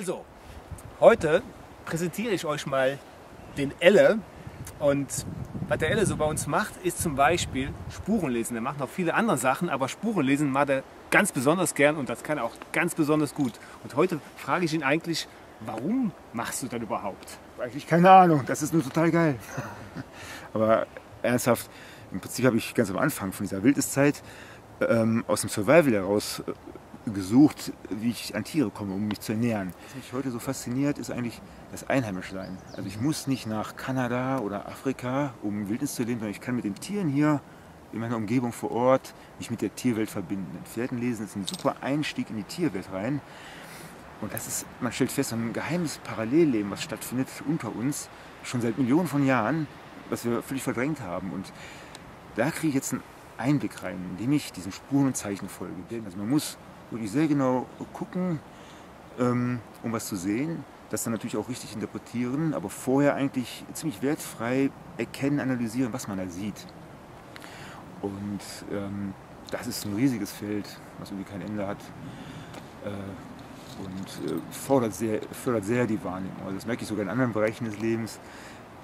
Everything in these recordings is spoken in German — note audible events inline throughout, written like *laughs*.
Also, heute präsentiere ich euch mal den Elle. Und was der Elle so bei uns macht, ist zum Beispiel Spurenlesen. Er macht noch viele andere Sachen, aber Spurenlesen macht er ganz besonders gern und das kann er auch ganz besonders gut. Und heute frage ich ihn eigentlich, warum machst du das überhaupt? Eigentlich keine Ahnung, das ist nur total geil. *laughs* aber ernsthaft, im Prinzip habe ich ganz am Anfang von dieser Wildeszeit ähm, aus dem Survival heraus äh, gesucht, wie ich an Tiere komme, um mich zu ernähren. Was mich heute so fasziniert, ist eigentlich das Einheimischsein. Also ich muss nicht nach Kanada oder Afrika, um Wildnis zu leben, sondern ich kann mit den Tieren hier in meiner Umgebung vor Ort mich mit der Tierwelt verbinden. Pferdenlesen ist ein super Einstieg in die Tierwelt rein. Und das ist, man stellt fest, ein geheimes Parallelleben, was stattfindet unter uns, schon seit Millionen von Jahren, was wir völlig verdrängt haben. Und da kriege ich jetzt einen Einblick rein, indem ich diesen Spuren und Zeichen folge. Also man muss wirklich sehr genau gucken, ähm, um was zu sehen, das dann natürlich auch richtig interpretieren, aber vorher eigentlich ziemlich wertfrei erkennen, analysieren, was man da sieht. Und ähm, das ist ein riesiges Feld, was irgendwie kein Ende hat. Äh, und äh, fordert sehr, fördert sehr die Wahrnehmung. Also das merke ich sogar in anderen Bereichen des Lebens,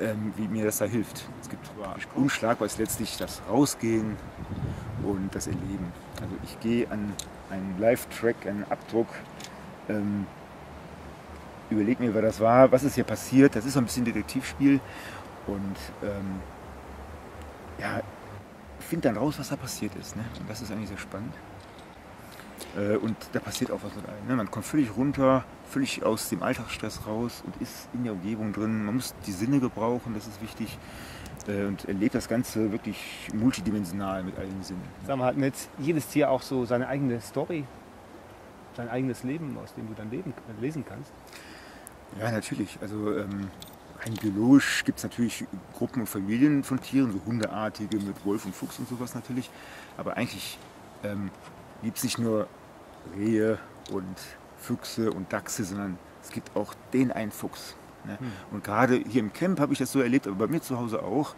ähm, wie mir das da hilft. Es gibt unschlagbar ist letztlich das Rausgehen und das Erleben. Also ich gehe an einen Live-Track, einen Abdruck, ähm, überlege mir, wer das war, was ist hier passiert. Das ist so ein bisschen Detektivspiel und ähm, ja, finde dann raus, was da passiert ist. Ne? Und das ist eigentlich sehr spannend. Äh, und da passiert auch was mit einem. Ne? Man kommt völlig runter, völlig aus dem Alltagsstress raus und ist in der Umgebung drin. Man muss die Sinne gebrauchen, das ist wichtig. Äh, und erlebt das Ganze wirklich multidimensional mit allen Sinnen. Sag mal, hat nicht jedes Tier auch so seine eigene Story, sein eigenes Leben, aus dem du dann leben, lesen kannst? Ja, natürlich. Also ähm, rein biologisch gibt es natürlich Gruppen und Familien von Tieren, so Hundeartige mit Wolf und Fuchs und sowas natürlich. Aber eigentlich ähm, gibt es nicht nur Rehe und Füchse und Dachse, sondern es gibt auch den einen Fuchs. Ne? Hm. Und gerade hier im Camp habe ich das so erlebt, aber bei mir zu Hause auch,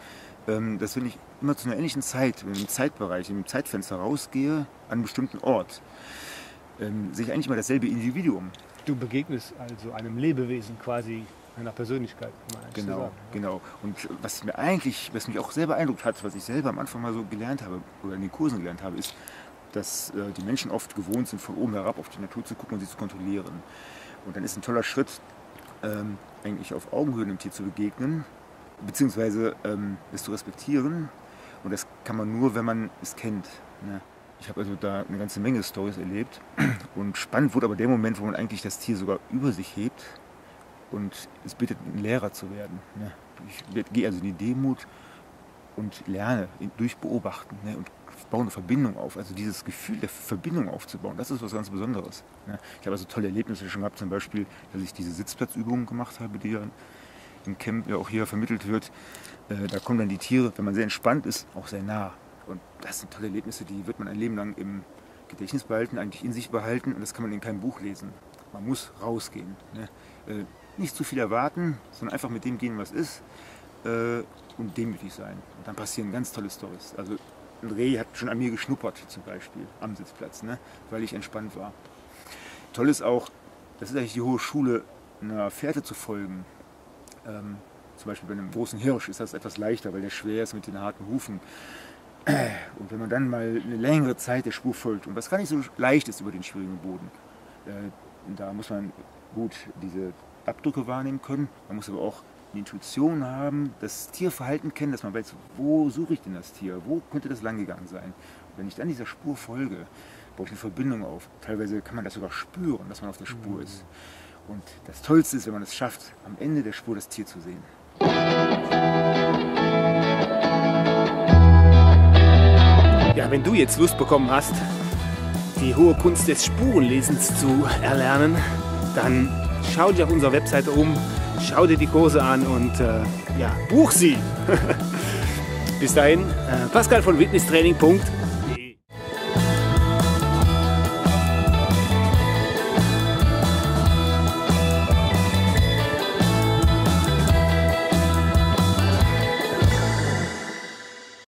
ähm, dass wenn ich immer zu einer ähnlichen Zeit, im Zeitbereich, im Zeitfenster rausgehe, an einem bestimmten Ort, ähm, sehe ich eigentlich immer dasselbe Individuum. Du begegnest also einem Lebewesen quasi einer Persönlichkeit. Genau, sagen, genau. Und was mir eigentlich, was mich auch sehr beeindruckt hat, was ich selber am Anfang mal so gelernt habe oder in den Kursen gelernt habe, ist, dass äh, die Menschen oft gewohnt sind, von oben herab auf die Natur zu gucken und sie zu kontrollieren. Und dann ist ein toller Schritt, ähm, eigentlich auf Augenhöhe dem Tier zu begegnen, beziehungsweise ähm, es zu respektieren. Und das kann man nur, wenn man es kennt. Ne? Ich habe also da eine ganze Menge Stories erlebt. *clears throat* Und spannend wurde aber der Moment, wo man eigentlich das Tier sogar über sich hebt und es bittet, ein Lehrer zu werden. Ne? Ich gehe also in die Demut und lerne durch Beobachten ne? und baue eine Verbindung auf. Also dieses Gefühl der Verbindung aufzubauen, das ist was ganz Besonderes. Ne? Ich habe also tolle Erlebnisse schon gehabt, zum Beispiel, dass ich diese Sitzplatzübungen gemacht habe, die ja im Camp ja auch hier vermittelt wird. Äh, da kommen dann die Tiere, wenn man sehr entspannt ist, auch sehr nah. Und das sind tolle Erlebnisse, die wird man ein Leben lang im Gedächtnis behalten, eigentlich in sich behalten und das kann man in keinem Buch lesen. Man muss rausgehen. Ne? Äh, nicht zu viel erwarten, sondern einfach mit dem gehen, was ist äh, und demütig sein. Und dann passieren ganz tolle Stories. Also ein Reh hat schon an mir geschnuppert zum Beispiel am Sitzplatz, ne? weil ich entspannt war. Toll ist auch, das ist eigentlich die hohe Schule, einer Fährte zu folgen. Ähm, zum Beispiel bei einem großen Hirsch ist das etwas leichter, weil der schwer ist mit den harten Hufen. Und wenn man dann mal eine längere Zeit der Spur folgt und was gar nicht so leicht ist über den schwierigen Boden, äh, da muss man gut diese Abdrücke wahrnehmen können. Man muss aber auch die Intuition haben, das Tierverhalten kennen, dass man weiß, wo suche ich denn das Tier, wo könnte das langgegangen sein. Und wenn ich dann dieser Spur folge, baue ich eine Verbindung auf. Teilweise kann man das sogar spüren, dass man auf der Spur mhm. ist. Und das Tollste ist, wenn man es schafft, am Ende der Spur das Tier zu sehen. Ja, wenn du jetzt Lust bekommen hast, die hohe Kunst des Spurenlesens zu erlernen, dann schau dich auf unserer Webseite um, schau dir die Kurse an und äh, ja, buch sie. *laughs* Bis dahin, äh, Pascal von Witnesstraining.de